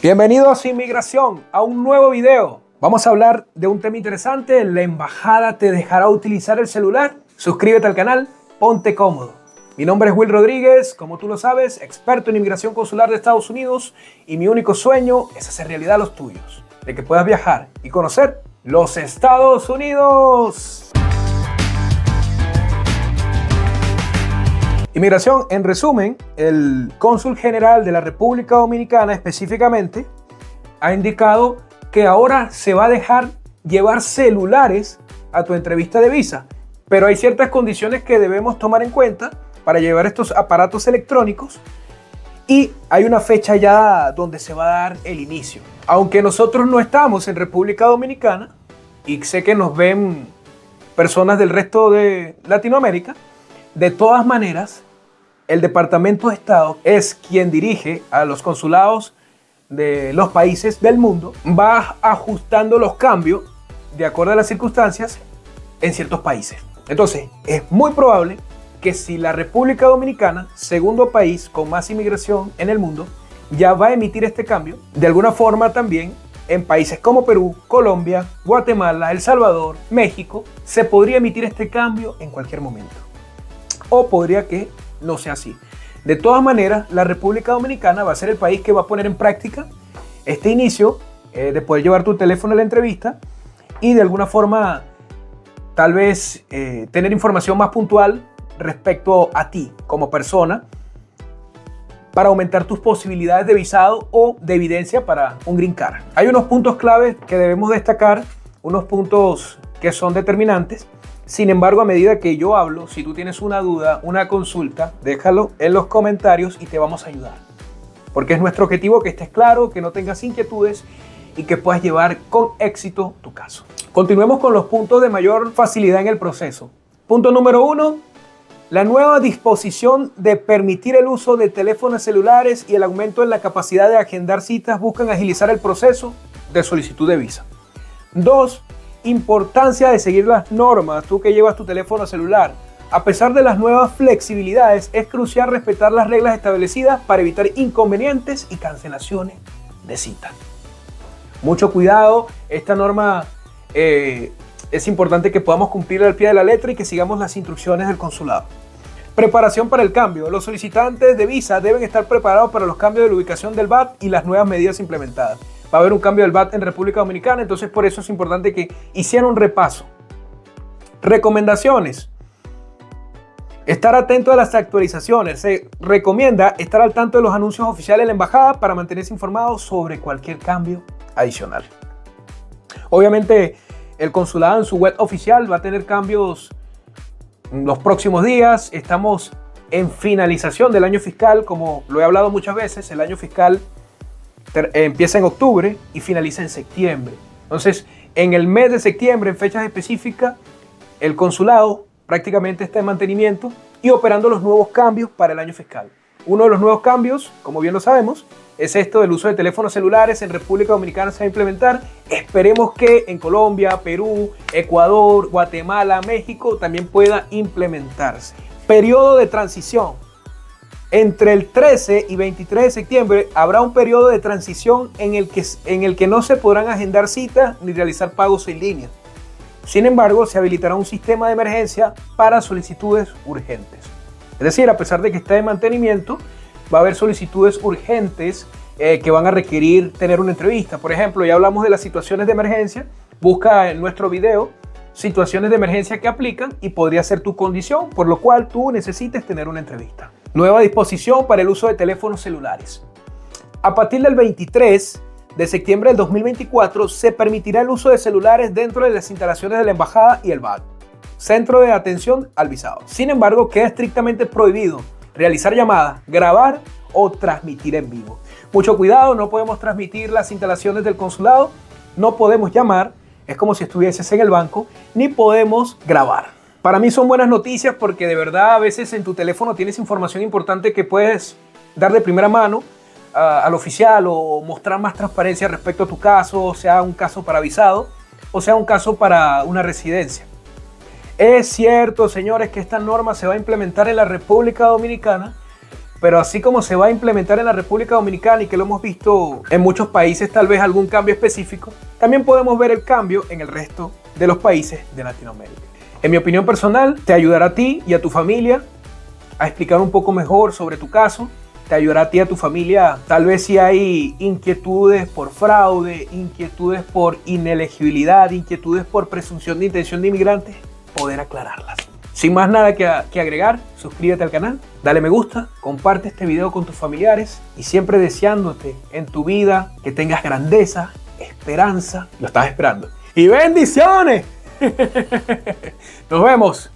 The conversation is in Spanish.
Bienvenidos a Inmigración, a un nuevo video. Vamos a hablar de un tema interesante. ¿La embajada te dejará utilizar el celular? Suscríbete al canal, ponte cómodo. Mi nombre es Will Rodríguez, como tú lo sabes, experto en inmigración consular de Estados Unidos y mi único sueño es hacer realidad los tuyos, de que puedas viajar y conocer los Estados Unidos. Inmigración, en resumen, el cónsul general de la República Dominicana específicamente ha indicado que ahora se va a dejar llevar celulares a tu entrevista de visa, pero hay ciertas condiciones que debemos tomar en cuenta para llevar estos aparatos electrónicos y hay una fecha ya donde se va a dar el inicio. Aunque nosotros no estamos en República Dominicana y sé que nos ven personas del resto de Latinoamérica, de todas maneras, el Departamento de Estado es quien dirige a los consulados de los países del mundo, va ajustando los cambios de acuerdo a las circunstancias en ciertos países. Entonces, es muy probable que si la República Dominicana, segundo país con más inmigración en el mundo, ya va a emitir este cambio, de alguna forma también en países como Perú, Colombia, Guatemala, El Salvador, México, se podría emitir este cambio en cualquier momento o podría que no sea así. De todas maneras, la República Dominicana va a ser el país que va a poner en práctica este inicio eh, de poder llevar tu teléfono a la entrevista y de alguna forma tal vez eh, tener información más puntual respecto a ti como persona para aumentar tus posibilidades de visado o de evidencia para un green card. Hay unos puntos claves que debemos destacar, unos puntos que son determinantes sin embargo, a medida que yo hablo, si tú tienes una duda, una consulta, déjalo en los comentarios y te vamos a ayudar. Porque es nuestro objetivo que estés claro, que no tengas inquietudes y que puedas llevar con éxito tu caso. Continuemos con los puntos de mayor facilidad en el proceso. Punto número uno, la nueva disposición de permitir el uso de teléfonos celulares y el aumento en la capacidad de agendar citas buscan agilizar el proceso de solicitud de visa. Dos, Importancia de seguir las normas, tú que llevas tu teléfono celular. A pesar de las nuevas flexibilidades, es crucial respetar las reglas establecidas para evitar inconvenientes y cancelaciones de cita. Mucho cuidado, esta norma eh, es importante que podamos cumplir al pie de la letra y que sigamos las instrucciones del consulado. Preparación para el cambio. Los solicitantes de visa deben estar preparados para los cambios de la ubicación del VAT y las nuevas medidas implementadas va a haber un cambio del VAT en República Dominicana, entonces por eso es importante que hicieran un repaso. Recomendaciones. Estar atento a las actualizaciones. Se recomienda estar al tanto de los anuncios oficiales de la embajada para mantenerse informado sobre cualquier cambio adicional. Obviamente, el consulado en su web oficial va a tener cambios en los próximos días. Estamos en finalización del año fiscal, como lo he hablado muchas veces, el año fiscal empieza en octubre y finaliza en septiembre. Entonces, en el mes de septiembre, en fechas específicas, el consulado prácticamente está en mantenimiento y operando los nuevos cambios para el año fiscal. Uno de los nuevos cambios, como bien lo sabemos, es esto del uso de teléfonos celulares en República Dominicana se va a implementar. Esperemos que en Colombia, Perú, Ecuador, Guatemala, México también pueda implementarse. Periodo de transición. Entre el 13 y 23 de septiembre habrá un periodo de transición en el que, en el que no se podrán agendar citas ni realizar pagos en línea. Sin embargo, se habilitará un sistema de emergencia para solicitudes urgentes. Es decir, a pesar de que está en mantenimiento, va a haber solicitudes urgentes eh, que van a requerir tener una entrevista. Por ejemplo, ya hablamos de las situaciones de emergencia. Busca en nuestro video situaciones de emergencia que aplican y podría ser tu condición, por lo cual tú necesites tener una entrevista. Nueva disposición para el uso de teléfonos celulares. A partir del 23 de septiembre del 2024 se permitirá el uso de celulares dentro de las instalaciones de la embajada y el BAC, Centro de Atención al Visado. Sin embargo, queda estrictamente prohibido realizar llamadas, grabar o transmitir en vivo. Mucho cuidado, no podemos transmitir las instalaciones del consulado, no podemos llamar, es como si estuvieses en el banco, ni podemos grabar. Para mí son buenas noticias porque de verdad a veces en tu teléfono tienes información importante que puedes dar de primera mano al oficial o mostrar más transparencia respecto a tu caso, sea un caso para visado o sea un caso para una residencia. Es cierto, señores, que esta norma se va a implementar en la República Dominicana, pero así como se va a implementar en la República Dominicana y que lo hemos visto en muchos países, tal vez algún cambio específico, también podemos ver el cambio en el resto de los países de Latinoamérica. En mi opinión personal, te ayudará a ti y a tu familia a explicar un poco mejor sobre tu caso, te ayudará a ti y a tu familia, tal vez si hay inquietudes por fraude, inquietudes por inelegibilidad, inquietudes por presunción de intención de inmigrantes, poder aclararlas. Sin más nada que, que, agregar, suscríbete al canal, dale me gusta, comparte este video con tus familiares y siempre deseándote en tu vida que tengas grandeza, esperanza, lo estás esperando. Y bendiciones. Nos vemos.